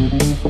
Thank